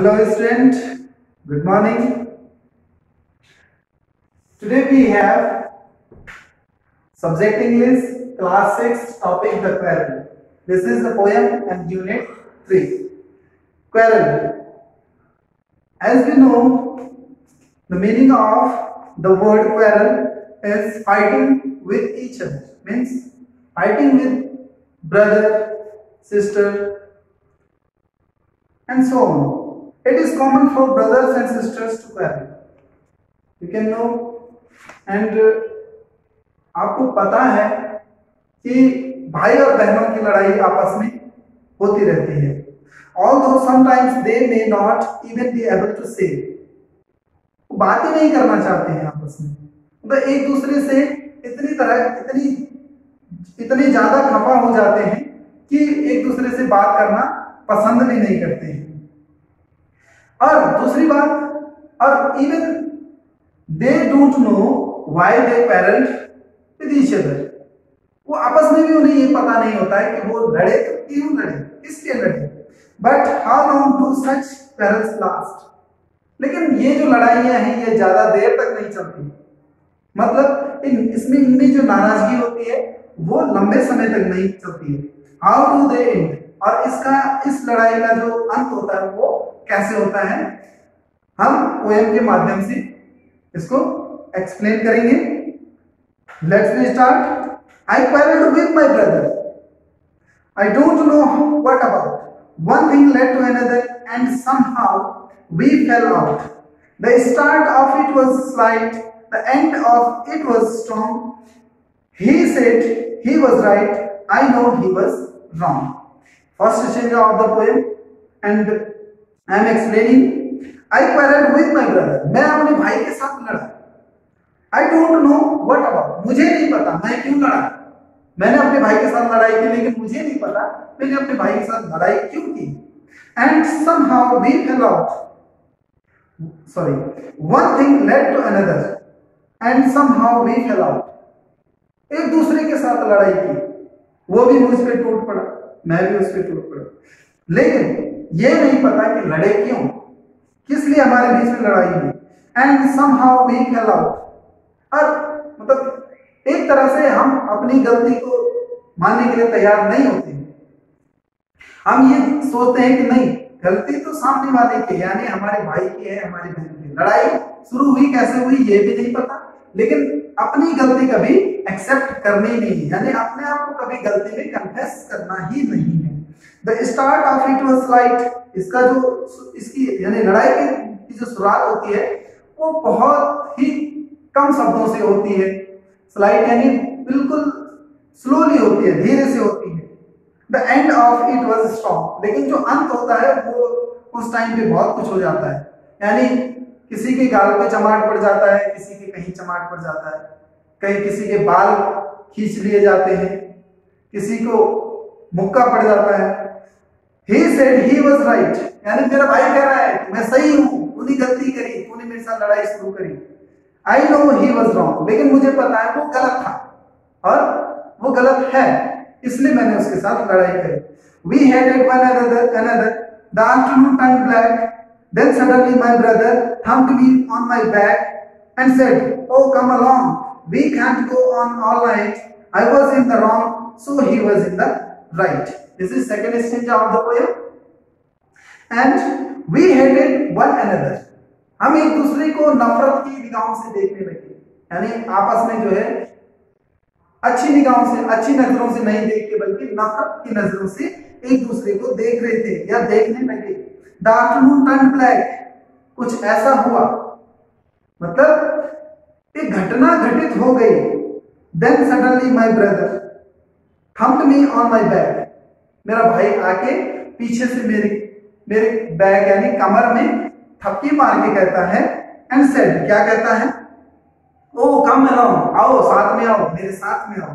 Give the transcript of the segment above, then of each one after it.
Hello student, good morning. Today we have subject English class 6 topic the quarrel. This is the poem and unit 3. Quarrel. As we know, the meaning of the word quarrel is fighting with each other. Means fighting with brother, sister and so on. It is common for brothers and sisters to quarrel. You can know. And uh, आपको पता है कि भाई और बहनों की लड़ाई आपस में होती रहती है। Though sometimes they may not even be able to say बात नहीं करना चाहते हैं आपस में। मतलब एक दूसरे से इतनी तरह इतनी इतने ज़्यादा खफा हो जाते हैं कि एक दूसरे से बात करना पसंद भी नहीं करते हैं। और दूसरी बात, और even they don't know why they parent with each other वो आपस में भी उन्हें ये पता नहीं होता है कि वो लड़े तो क्यों लड़े, किसके लड़े? But how long to such parents last लेकिन ये जो लड़ाइयाँ हैं, ये ज़्यादा देर तक नहीं चलती। मतलब इन, इसमें इनमें जो नाराज़गी होती है, वो लंबे समय तक नहीं चलती है। हाउ टू दे एंड और इसका, इस लड़ाई का जो अंत होता है, वो कैसे होता है? हम ओएम के माध्यम से इसको एक्सप्लेन करेंगे। Let's be start I pair to with my brother I don't know what about one thing led to another and somehow we fell out the start of it was slight the end of it was strong he said he was right I know he was wrong first change of the poem and I am explaining I quarrel with my brother मैं अपने भाई के साथ लड़ा। I don't know what about मुझे नहीं पता, मैं क्यों लड़ा? मैंने अपने भाई के साथ लड़ाई की, लेकिन मुझे नहीं पता, मैंने अपने भाई के साथ लड़ाई क्यों की? And somehow we fell out. Sorry. One thing led to another, and somehow we fell out. एक दूसरे के साथ लड़ाई की। वो भी मुझ पे टूट पड़ा। मैं भी उस पर टूट पड़ा लेकिन ये नहीं पता कि लड़े क्यों, किस लिए हमारे बीच में लड़ाई हुई। एंड सम हाउ वी और मतलब एक तरह से हम अपनी गलती को मानने के लिए तैयार नहीं होते हम ये सोचते हैं कि नहीं, गलती तो सामने वाले की यानी हमारे भाई की है, हमारी बहन की लड़ाई शुरू हुई, कैसे हुई, ये भी नहीं पता। लेकिन अपनी गलती कभी एक्सेप्ट करनी नहीं यानी अपने आप को कभी गलती में कन्फेस करना ही नहीं है। The start of it was light इसका जो इसकी, यानी लड़ाई की जो शुरुआत होती है, वो बहुत ही कम शब्दों से होती है। स्लाइट यानी बिल्कुल स्लोली होती है, धीरे से होती है। The end of it was strong लेकिन जो अंत होता है, वो उस टाइम पे बहुत कुछ हो जाता है। यानी किसी के गाल पे चमाट पड़ जाता है, किसी के कहीं चमाट पड़ जाता है। कहीं किसी के बाल खींच लिए जाते हैं, किसी को मुक्का पड़ जाता है। He said he was right. यानी मेरा भाई कह रहा है, मैं सही हूँ, तूने गलती करी, तूने मेरे साथ लड़ाई शुरू करी। I know he was wrong लेकिन मुझे पता है वो गलत था, और वो गलत है, इसलिए मैंने उसके साथ लड़ाई करी। We had at one another the afternoon turn black then suddenly my brother thumped me on my back and said oh come along we can't go on all night i was in the wrong so he was in the right This is second stanza of the poem. And we hated one another. हम एक दूसरे को नफरत की निगाहों से देखने लगे यानी आपस में जो है अच्छी निगाहों से अच्छी नज़रों से नहीं देख के बल्कि नफरत की नज़रों से एक दूसरे को देख रहे थे या देखने लगे द आफ्टरनून टर्न ब्लैक कुछ ऐसा हुआ। मतलब एक घटना घटित हो गई। Then suddenly my brother thumped me on my bag मेरा भाई आके पीछे से मेरे मेरे बैग यानी कमर में थपकी मार के कहता है एंड सेड क्या कहता है? ओ कम अलोंग आओ, साथ में आओ, मेरे साथ में आओ।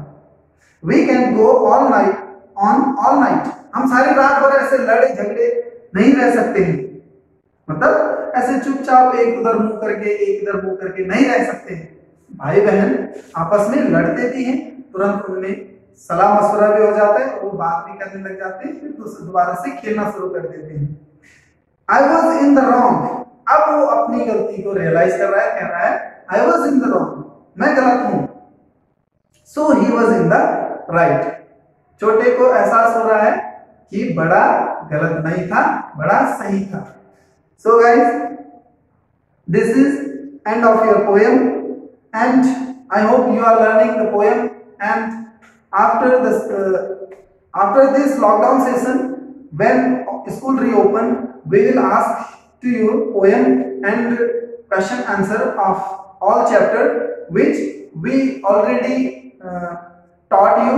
We can go all night on all night हम सारी रात भर ऐसे लड़े, झगड़े नहीं रह सकते हैं। मतलब ऐसे चुपचाप एक उधर मुँह करके, एक इधर मुँह करके नहीं रह सकते हैं। भाई बहन आपस में लड़ते भी हैं, तुरंत उनमें सलाह मशवरा भी हो जाता है, वो बात भी करने लग जाते हैं, फिर दोबारा से खेलना शुरू कर देते हैं। I was in the wrong अब वो अपनी गलती को रियलाइज़ कर रहा है, कह रहा है I was in the wrong मैं गलत हूँ। So he was in the right छोटे को एहसास हो रहा है कि बड़ा गलत नहीं था, बड़ा सही था। So guys this is end of your poem and I hope you are learning the poem and after this after this lockdown session when school reopen we will ask to your poem and question answer of all chapter which we already taught you